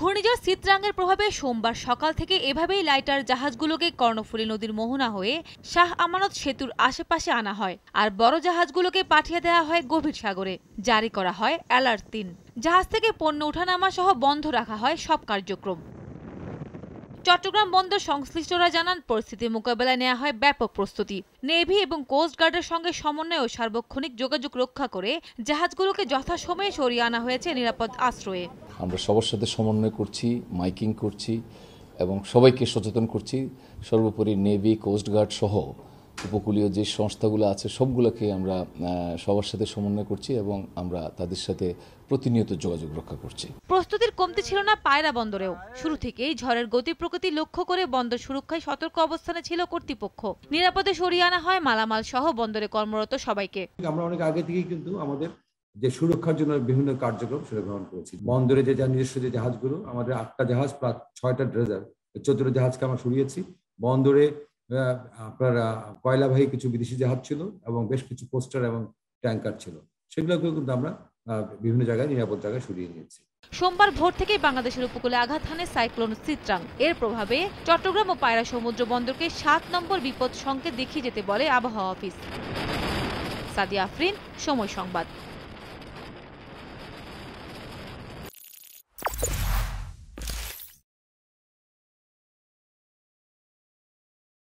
ঘূর্ণিঝড় চিত্রাঙ্গের প্রভাবে সোমবার সকাল থেকে এভাবেই লাইটার জাহাজগুলোকে কর্ণফুলী নদীর মোহনা হয়ে শাহ আমানত সেতুর আশেপাশে আনা হয় আর বড় জাহাজগুলোকে পাঠিয়ে দেওয়া হয় গভীর সাগরে, জারি করা হয় অ্যালার্ট তিন। জাহাজ থেকে পণ্য ওঠানামা সহ বন্ধ রাখা হয় সব কার্যক্রম। চট্টগ্রাম বন্দর সংশ্লিষ্টরা জানান পরিস্থিতি মোকাবেলায় নেওয়া হয় ব্যাপক প্রস্তুতি। নেভি এবং কোস্টগার্ডের সঙ্গে সমন্বয় ও সার্বক্ষণিক যোগাযোগ রক্ষা করে জাহাজগুলোকে যথাসময়ে সরিয়ে আনা হয়েছে নিরাপদ আশ্রয়ে। আমরা সবার সাথে সমন্বয় করছি, মাইকিং করছি এবং সবাইকে সচেতন করছি। সর্বোপরি নেভি কোস্টগার্ড সহ উপকূলীয় যে সংস্থাগুলো আছে সবগুলোকে আমরা আহ, সবার সাথে সমন্বয় করছি এবং আমরা তাদের সাথে প্রতিনিয়ত যোগাযোগ রক্ষা করছি। প্রস্তুতির কমতি ছিল না পায়রা বন্দরেও। শুরু থেকেই ঝড়ের গতি প্রকৃতি লক্ষ্য করে বন্দর সুরক্ষায় সতর্ক অবস্থানে ছিল কর্তৃপক্ষ। নিরাপদে সরিয়ে আনা হয় মালামাল সহ বন্দরে কর্মরত সবাইকে। আমরা অনেক আগে থেকেই কিন্তু আমাদের যে সুরক্ষার জন্য বিভিন্ন কার্যক্রম সেটা গ্রহণ করেছি। বন্দরে যে নিজস্ব যে জাহাজগুলো আমাদের আটটা জাহাজ প্লাস ছয়টা ড্রেজার চোদ্দটা জাহাজকে আমরা সরিয়েছি। বন্দরে আপনার কয়লাবাহী কিছু বিদেশি জাহাজ ছিল এবং বেশ কিছু পোস্টার এবং ট্যাঙ্কার ছিল। সেগুলোকেও কিন্তু আমরা বিভিন্ন জায়গায়, নিরাপদ জায়গায় সরিয়ে নিয়েছি। সোমবার ভোর থেকেই বাংলাদেশের উপকূলে আঘাত হানে সাইক্লোন চিত্রাং। এর প্রভাবে চট্টগ্রাম ও পায়রা সমুদ্র বন্দরকে সাত নম্বর বিপদ সংকেত দেখিয়ে যেতে বলে আবহাওয়া অফিস। সাদিয়া আফরিন, সময় সংবাদ।